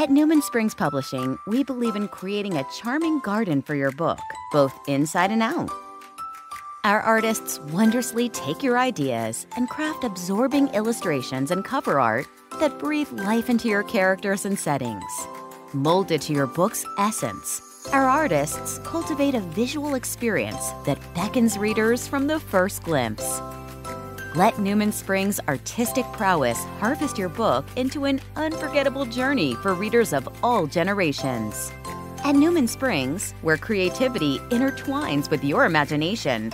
At Newman Springs Publishing, we believe in creating a charming garden for your book, both inside and out. Our artists wondrously take your ideas and craft absorbing illustrations and cover art that breathe life into your characters and settings. Molded to your book's essence, our artists cultivate a visual experience that beckons readers from the first glimpse. Let Newman Springs' artistic prowess harvest your book into an unforgettable journey for readers of all generations. At Newman Springs, where creativity intertwines with your imagination,